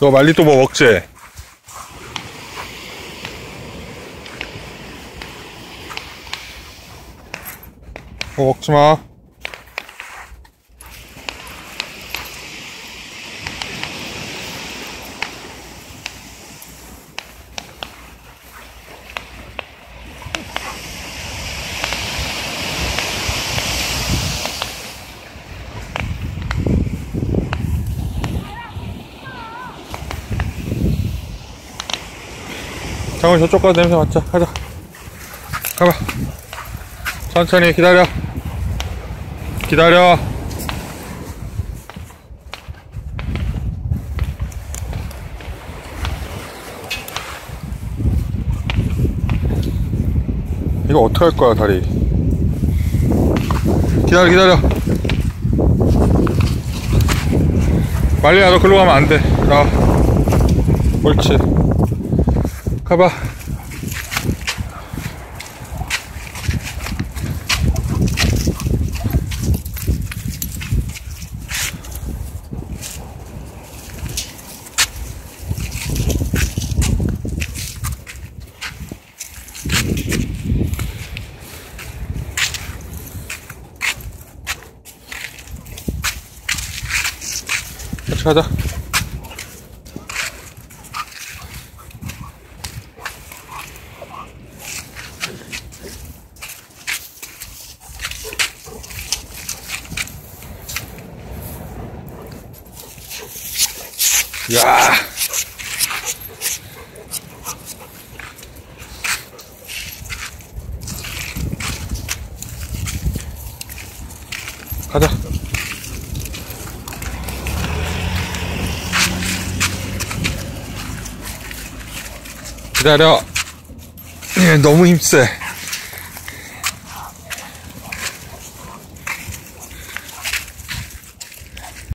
너 말리 또뭐 먹지? 뭐 먹지 마. 장훈 저쪽 가서 냄새 맡자. 가자. 가봐. 천천히 기다려. 기다려. 이거 어떡할 거야, 다리. 기다려, 기다려. 말리야, 너 글로 가면 안 돼. 나와. 옳지. 가봐. 같이 가자. 야. 가자. 기다려. 예, 너무 힘세.